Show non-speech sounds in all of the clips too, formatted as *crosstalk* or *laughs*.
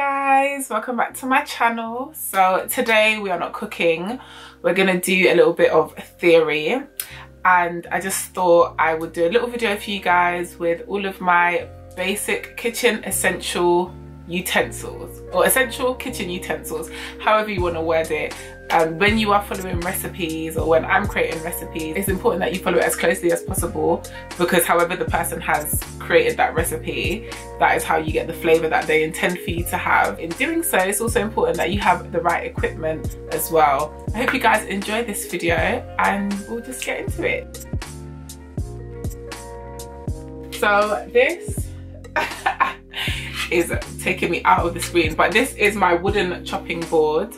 guys welcome back to my channel. So today we are not cooking. We're gonna do a little bit of theory. And I just thought I would do a little video for you guys with all of my basic kitchen essential utensils or essential kitchen utensils however you want to word it um, when you are following recipes or when I'm creating recipes it's important that you follow it as closely as possible because however the person has created that recipe that is how you get the flavor that they intend for you to have. In doing so it's also important that you have the right equipment as well. I hope you guys enjoy this video and we'll just get into it. So this *laughs* is taking me out of the screen but this is my wooden chopping board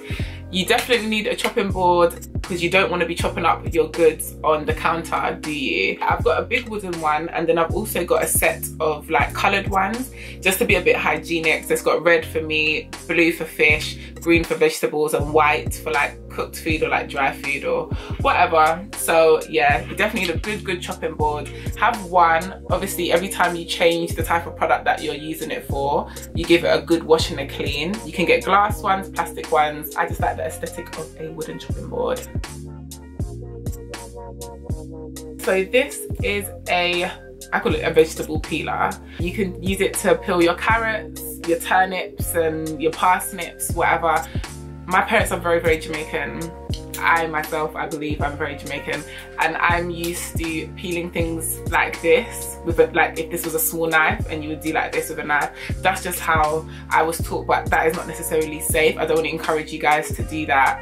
you definitely need a chopping board because you don't want to be chopping up your goods on the counter, do you? I've got a big wooden one and then I've also got a set of like coloured ones just to be a bit hygienic. So it's got red for meat, blue for fish, green for vegetables and white for like cooked food or like dry food or whatever. So yeah, you definitely need a good, good chopping board. Have one, obviously every time you change the type of product that you're using it for, you give it a good wash and a clean. You can get glass ones, plastic ones. I just like the aesthetic of a wooden chopping board. So this is a, I call it a vegetable peeler. You can use it to peel your carrots, your turnips and your parsnips, whatever. My parents are very, very Jamaican. I myself, I believe I'm very Jamaican and I'm used to peeling things like this with a, like if this was a small knife and you would do like this with a knife. That's just how I was taught but that is not necessarily safe. I don't want to encourage you guys to do that.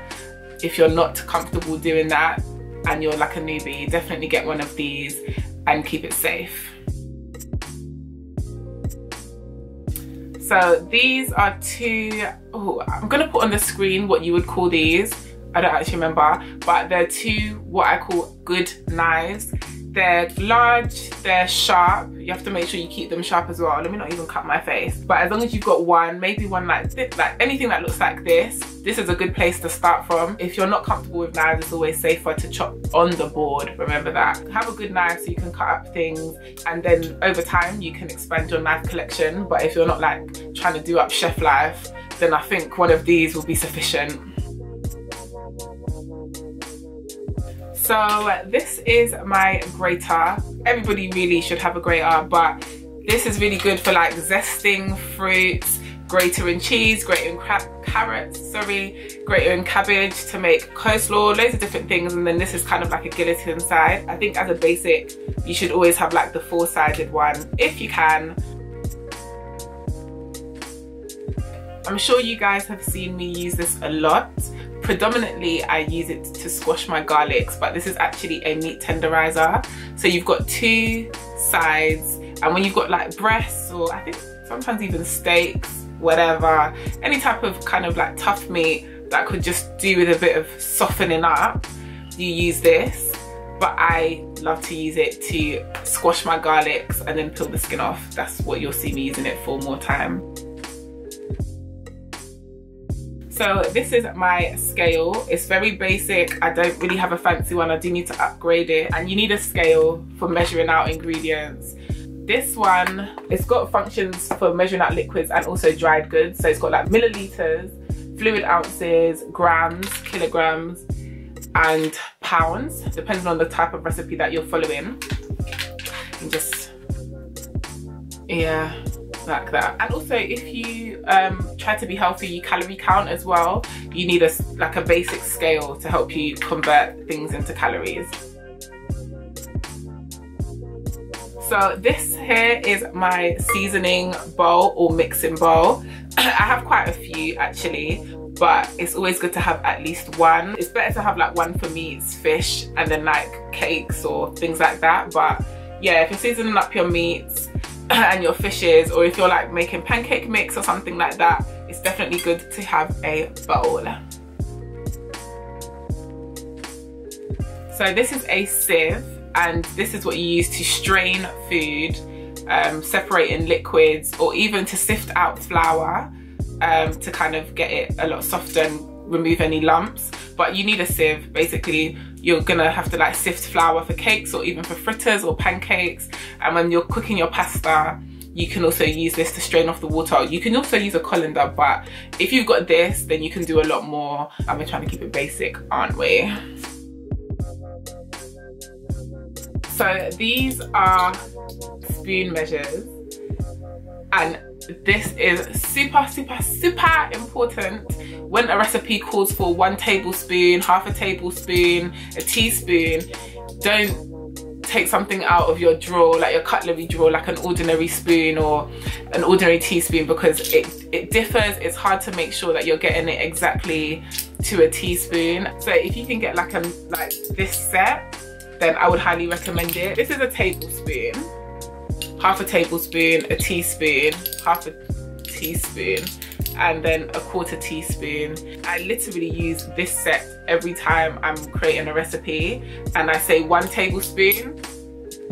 If you're not comfortable doing that, and you're like a newbie, definitely get one of these and keep it safe. So these are two, oh, I'm gonna put on the screen what you would call these. I don't actually remember, but they're two what I call good knives. They're large, they're sharp. You have to make sure you keep them sharp as well. Let me not even cut my face. But as long as you've got one, maybe one like this, like anything that looks like this, this is a good place to start from. If you're not comfortable with knives, it's always safer to chop on the board, remember that. Have a good knife so you can cut up things and then over time you can expand your knife collection. But if you're not like trying to do up chef life, then I think one of these will be sufficient. So this is my grater. Everybody really should have a grater, but this is really good for like zesting fruits, grating cheese, grating carrots, sorry, grating cabbage to make coleslaw, loads of different things. And then this is kind of like a guillotine side. I think as a basic, you should always have like the four-sided one if you can. I'm sure you guys have seen me use this a lot predominantly I use it to squash my garlics but this is actually a meat tenderizer. So you've got two sides and when you've got like breasts or I think sometimes even steaks whatever any type of kind of like tough meat that could just do with a bit of softening up you use this. But I love to use it to squash my garlics and then peel the skin off. That's what you'll see me using it for more time so this is my scale. It's very basic. I don't really have a fancy one. I do need to upgrade it. And you need a scale for measuring out ingredients. This one, it's got functions for measuring out liquids and also dried goods. So it's got like milliliters, fluid ounces, grams, kilograms, and pounds, depending on the type of recipe that you're following. And just, yeah, like that and also if you um, try to be healthy you calorie count as well you need a like a basic scale to help you convert things into calories. So this here is my seasoning bowl or mixing bowl. *clears throat* I have quite a few actually but it's always good to have at least one. It's better to have like one for meats fish and then like cakes or things like that. But yeah if you're seasoning up your meats *clears throat* and your fishes or if you're like making pancake mix or something like that it's definitely good to have a bowl. So this is a sieve and this is what you use to strain food um, separating liquids or even to sift out flour um, to kind of get it a lot softer and remove any lumps but you need a sieve basically you're gonna have to like sift flour for cakes or even for fritters or pancakes and when you're cooking your pasta you can also use this to strain off the water. You can also use a colander, but if you've got this, then you can do a lot more. And we're trying to keep it basic, aren't we? So these are spoon measures and this is super super super important when a recipe calls for one tablespoon half a tablespoon a teaspoon. Don't take something out of your drawer like your cutlery drawer like an ordinary spoon or an ordinary teaspoon because it it differs. It's hard to make sure that you're getting it exactly to a teaspoon. So if you can get like a like this set then I would highly recommend it. This is a tablespoon half a tablespoon, a teaspoon, half a teaspoon, and then a quarter teaspoon. I literally use this set every time I'm creating a recipe and I say one tablespoon,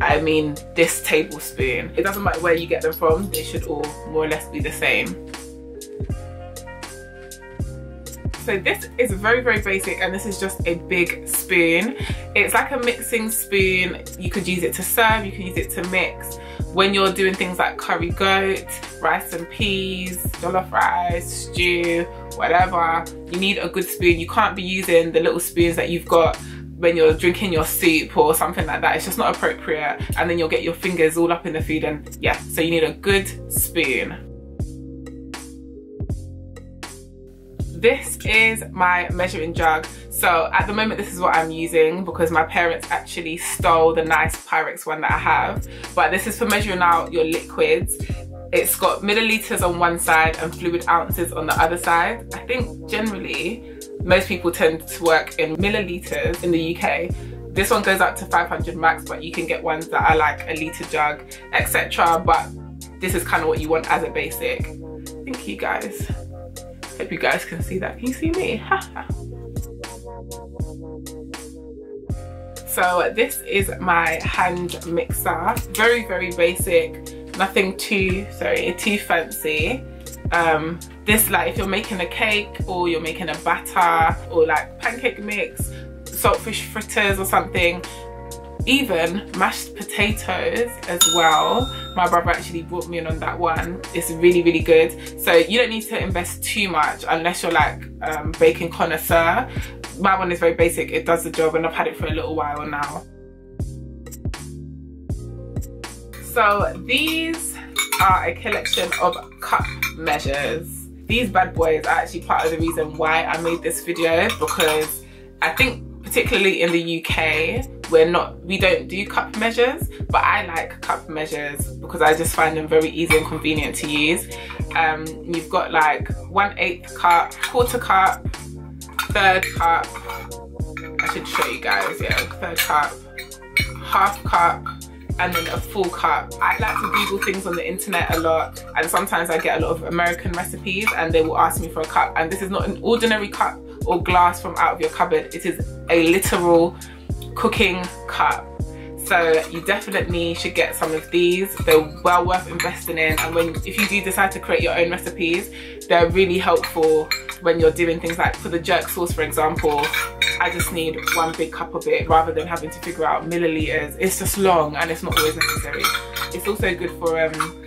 I mean this tablespoon. It doesn't matter where you get them from, they should all more or less be the same. So this is very, very basic and this is just a big spoon. It's like a mixing spoon. You could use it to serve, you can use it to mix when you're doing things like curry goat, rice and peas, jollof rice, stew, whatever, you need a good spoon. You can't be using the little spoons that you've got when you're drinking your soup or something like that. It's just not appropriate. And then you'll get your fingers all up in the food and yeah, so you need a good spoon. This is my measuring jug. So at the moment, this is what I'm using because my parents actually stole the nice Pyrex one that I have. But this is for measuring out your liquids. It's got milliliters on one side and fluid ounces on the other side. I think generally, most people tend to work in milliliters in the UK. This one goes up to 500 max, but you can get ones that are like a litre jug, etc. But this is kind of what you want as a basic. Thank you guys. Hope you guys can see that. Can you see me? *laughs* so this is my hand mixer. Very, very basic. Nothing too, sorry, too fancy. Um, this like if you're making a cake or you're making a batter or like pancake mix, saltfish fritters or something, even mashed potatoes as well my brother actually brought me in on that one. It's really really good. So you don't need to invest too much unless you're like um, baking connoisseur. My one is very basic. It does the job and I've had it for a little while now. So these are a collection of cup measures. These bad boys are actually part of the reason why I made this video because I think particularly in the UK we're not we don't do cup measures but I like cup measures because I just find them very easy and convenient to use um, you've got like one eighth cup quarter cup third cup I should show you guys yeah third cup half cup and then a full cup. I like to Google things on the internet a lot and sometimes I get a lot of American recipes and they will ask me for a cup and this is not an ordinary cup or glass from out of your cupboard. It is a literal cooking cup. So you definitely should get some of these. They're well worth investing in. And when if you do decide to create your own recipes, they're really helpful when you're doing things like for the jerk sauce, for example, I just need one big cup of it rather than having to figure out milliliters. It's just long and it's not always necessary. It's also good for um,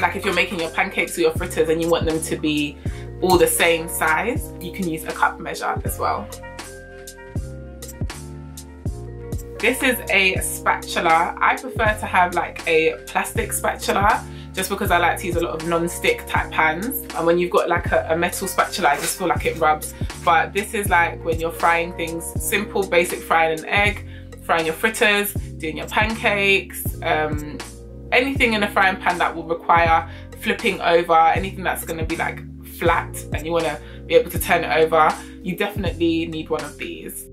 like if you're making your pancakes or your fritters and you want them to be all the same size, you can use a cup measure as well. This is a spatula. I prefer to have like a plastic spatula just because I like to use a lot of non-stick type pans and when you've got like a, a, metal spatula I just feel like it rubs. But this is like when you're frying things simple basic frying an egg frying your fritters doing your pancakes um, anything in a frying pan that will require flipping over anything that's going to be like flat and you want to be able to turn it over you definitely need one of these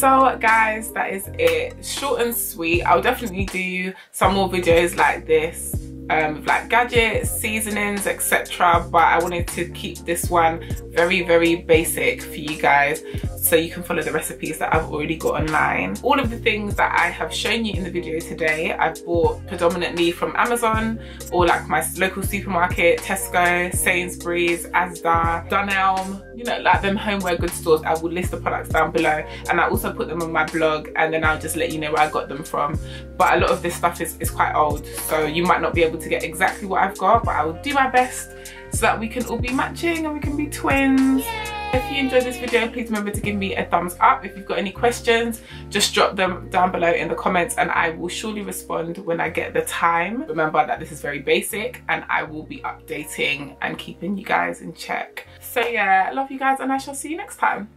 so guys that is it. Short and sweet. I'll definitely do some more videos like this um, like gadgets seasonings etc but i wanted to keep this one very very basic for you guys so you can follow the recipes that I've already got online. All of the things that I have shown you in the video today, I've bought predominantly from Amazon or like my local supermarket, Tesco, Sainsbury's, Asda, Dunelm, you know, like them homeware goods stores. I will list the products down below and I also put them on my blog and then I'll just let you know where I got them from. But a lot of this stuff is, is quite old, so you might not be able to get exactly what I've got, but I will do my best so that we can all be matching and we can be twins. Yay. If you enjoyed this video, please remember to give me a thumbs up. If you've got any questions, just drop them down below in the comments and I will surely respond when I get the time. Remember that this is very basic and I will be updating and keeping you guys in check. So yeah, I love you guys and I shall see you next time.